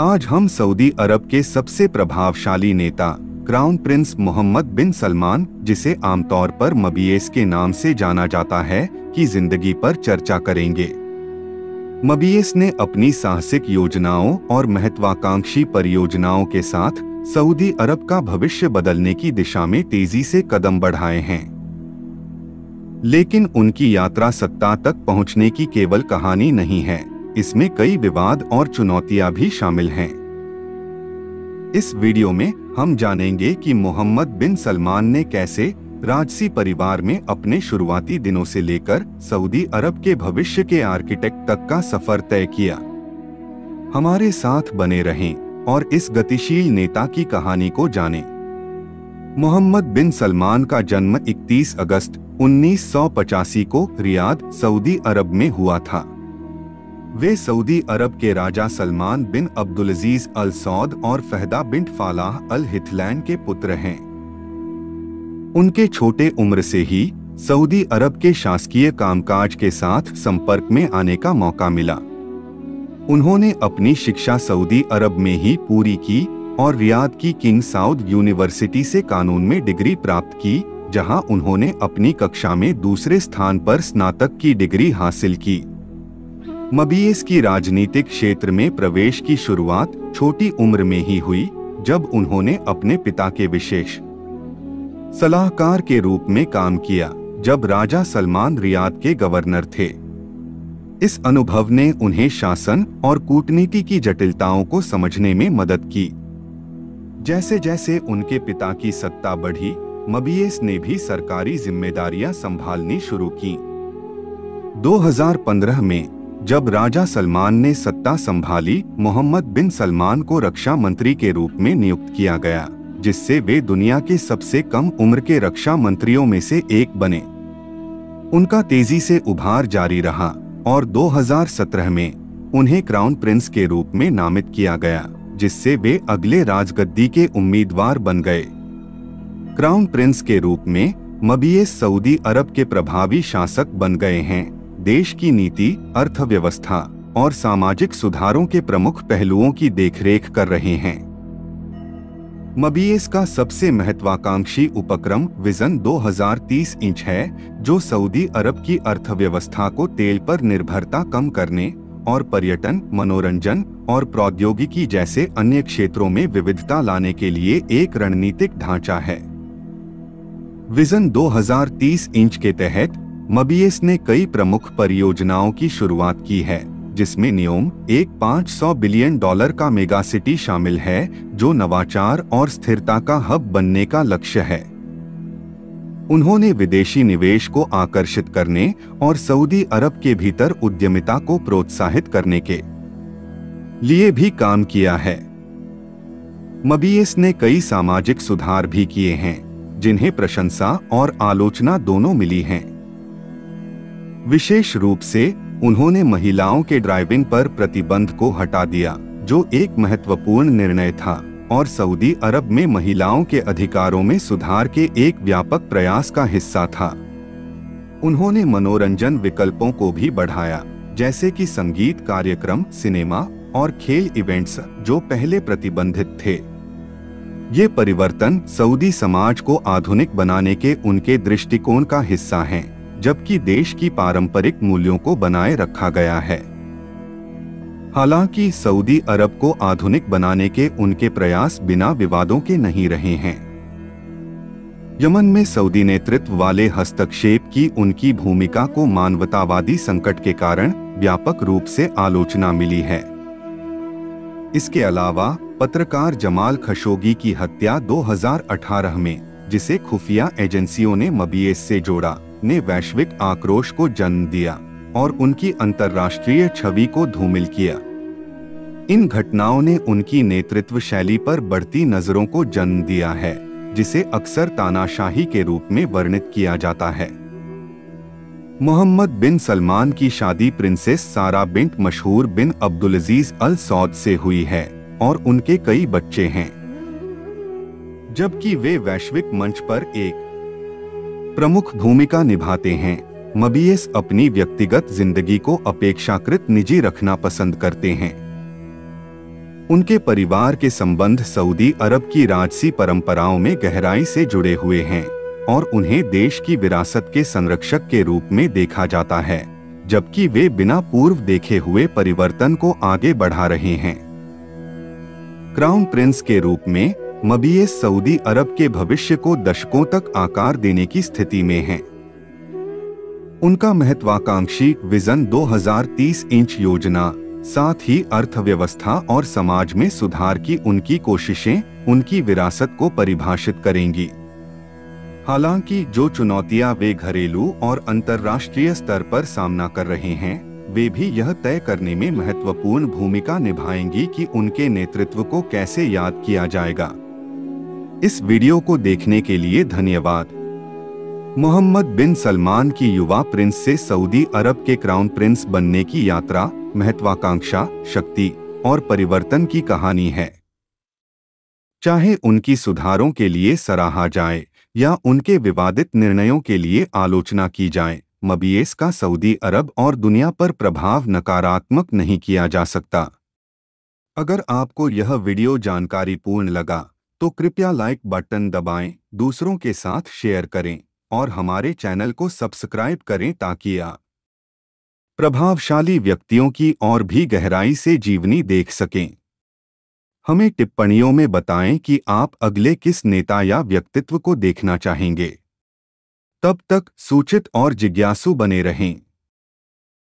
आज हम सऊदी अरब के सबसे प्रभावशाली नेता, crown prince Mohammed bin Salman, जिसे आमतौर पर मबीएस के नाम से जाना जाता है, की ज़िंदगी पर चर्चा करेंगे। मबीएस ने अपनी साहसिक योजनाओं और महत्वाकांक्षी परियोजनाओं के साथ सऊदी अरब का भविष्य बदलने की दिशा में तेज़ी से कदम बढ़ाए हैं। लेकिन उनकी यात्रा सत्ता तक पहुँचने की केवल कहानी नहीं है। इसमें कई विवाद और चुनौतियाँ भी शामिल हैं। इस वीडियो में हम जानेंगे कि मोहम्मद बिन सलमान ने कैसे राजसी परिवार में अपने शुरुआती दिनों से लेकर सऊदी अरब के भविष्य के आर्किटेक्ट तक का सफ़र तय किया। हमारे साथ बने रहें और इस गतिशील नेता की कहानी को जानें। मोहम्मद बिन सलमान का जन्म 31 अगस्त 1985 को रियाद, सऊदी अरब में हुआ था। वे सऊदी अरब के राजा सलमान बिन अब्दुल अज़ीज़ अल सौद और फहदा बिन फालाह अल हिथलैन के पुत्र हैं। उनके छोटे उम्र से ही सऊदी अरब के शासकीय कामकाज के साथ संपर्क में आने का मौका मिला। उन्होंने अपनी शिक्षा सऊदी अरब में ही पूरी की और रियाद की किंग साउद यूनिवर्सिटी से कानून में डिग्री प्राप्त की, जहाँ उन्होंने अपनी कक्षा में दूसरे स्थान पर स्नातक की डिग्री हासिल की। मबीएस की राजनीतिक क्षेत्र में प्रवेश की शुरुआत छोटी उम्र में ही हुई, जब उन्होंने अपने पिता के विशेष सलाहकार के रूप में काम किया, जब राजा सलमान रियाद के गवर्नर थे। इस अनुभव ने उन्हें शासन और कूटनीति की जटिलताओं को समझने में मदद की। जैसे जैसे उनके पिता की सत्ता बढ़ी मबीएस ने भी सरकारी जिम्मेदारियाँ संभालनी शुरू की। 2015 में जब राजा सलमान ने सत्ता संभाली, मोहम्मद बिन सलमान को रक्षा मंत्री के रूप में नियुक्त किया गया, जिससे वे दुनिया के सबसे कम उम्र के रक्षा मंत्रियों में से एक बने। उनका तेज़ी से उभार जारी रहा और 2017 में उन्हें क्राउन प्रिंस के रूप में नामित किया गया, जिससे वे अगले राजगद्दी के उम्मीदवार बन गए। क्राउन प्रिंस के रूप में मबीएस सऊदी अरब के प्रभावी शासक बन गए हैं। देश की नीति, अर्थव्यवस्था और सामाजिक सुधारों के प्रमुख पहलुओं की देखरेख कर रहे हैं। मबीएस का सबसे महत्वाकांक्षी उपक्रम विजन 2030 इंच है, जो सऊदी अरब की अर्थव्यवस्था को तेल पर निर्भरता कम करने और पर्यटन, मनोरंजन और प्रौद्योगिकी जैसे अन्य क्षेत्रों में विविधता लाने के लिए एक रणनीतिक ढांचा है। विजन 2030 इंच के तहत मबीएस ने कई प्रमुख परियोजनाओं की शुरुआत की है, जिसमें नियोम, एक 500 बिलियन डॉलर का मेगा सिटी शामिल है, जो नवाचार और स्थिरता का हब बनने का लक्ष्य है। उन्होंने विदेशी निवेश को आकर्षित करने और सऊदी अरब के भीतर उद्यमिता को प्रोत्साहित करने के लिए भी काम किया है। मबीएस ने कई सामाजिक सुधार भी किए हैं, जिन्हें प्रशंसा और आलोचना दोनों मिली हैं। विशेष रूप से, उन्होंने महिलाओं के ड्राइविंग पर प्रतिबंध को हटा दिया, जो एक महत्वपूर्ण निर्णय था, और सऊदी अरब में महिलाओं के अधिकारों में सुधार के एक व्यापक प्रयास का हिस्सा था उन्होंने मनोरंजन विकल्पों को भी बढ़ाया, जैसे कि संगीत कार्यक्रम, सिनेमा, और खेल इवेंट्स जो पहले प्रतिबंधित थे ये परिवर्तन सऊदी समाज को आधुनिक बनाने के उनके दृष्टिकोण का हिस्सा हैं। जबकि देश की पारंपरिक मूल्यों को बनाए रखा गया है। हालाँकि सऊदी अरब को आधुनिक बनाने के उनके प्रयास बिना विवादों के नहीं रहे हैं। यमन में सऊदी नेतृत्व वाले हस्तक्षेप की उनकी भूमिका को मानवतावादी संकट के कारण व्यापक रूप से आलोचना मिली है। इसके अलावा पत्रकार जमाल खशोगी की हत्या 2018 में, जिसे खुफिया एजेंसियों ने मबीएस से जोड़ा। ने वैश्विक आक्रोश को जन्म दिया और उनकी अंतर्राष्ट्रीय छवि को धूमिल किया। इन घटनाओं ने उनकी नेतृत्व शैली पर बढ़ती नज़रों को जन्म दिया है, जिसे अक्सर तानाशाही के रूप में वर्णित किया जाता है। मोहम्मद बिन सलमान की शादी प्रिंसेस सारा बिंट मशहूर बिन अब्दुल अज़ीज़ अल सौद से हुई है और उनके कई बच्चे हैं। जबकि वे वैश्विक मंच पर एक प्रमुख भूमिका निभाते हैं। मबीएस अपनी व्यक्तिगत ज़िंदगी को अपेक्षाकृत निजी रखना पसंद करते हैं। उनके परिवार के संबंध सऊदी अरब की राजसी परंपराओं में गहराई से जुड़े हुए हैं और उन्हें देश की विरासत के संरक्षक के रूप में देखा जाता है, जबकि वे बिना पूर्व देखे हुए परिवर्तन को आगे बढ़ा रहे हैं। क्राउन प्रिंस के रूप में मबीएस सऊदी अरब के भविष्य को दशकों तक आकार देने की स्थिति में हैं। उनका महत्वाकांक्षी विजन 2030 इंच योजना, साथ ही अर्थव्यवस्था और समाज में सुधार की उनकी कोशिशें, उनकी विरासत को परिभाषित करेंगी हालाँकि जो चुनौतियाँ वे घरेलू और अंतर्राष्ट्रीय स्तर पर सामना कर रहे हैं, वे भी यह तय करने में महत्वपूर्ण भूमिका निभाएँगी कि उनके नेतृत्व को कैसे याद किया जाएगा इस वीडियो को देखने के लिए धन्यवाद। मोहम्मद बिन सलमान की युवा प्रिंस से सऊदी अरब के क्राउन प्रिंस बनने की यात्रा, महत्वाकांक्षा, शक्ति और परिवर्तन की कहानी है। चाहे उनकी सुधारों के लिए सराहा जाए या उनके विवादित निर्णयों के लिए आलोचना की जाए मबीएस का सऊदी अरब और दुनिया पर प्रभाव नकारात्मक नहीं किया जा सकता। अगर आपको यह वीडियो जानकारीपूर्ण लगा तो कृपया लाइक बटन दबाएँ, दूसरों के साथ शेयर करें और हमारे चैनल को सब्सक्राइब करें ताकि आप प्रभावशाली व्यक्तियों की और भी गहराई से जीवनी देख सकें। हमें टिप्पणियों में बताएँ कि आप अगले किस नेता या व्यक्तित्व को देखना चाहेंगे। तब तक सूचित और जिज्ञासु बने रहें।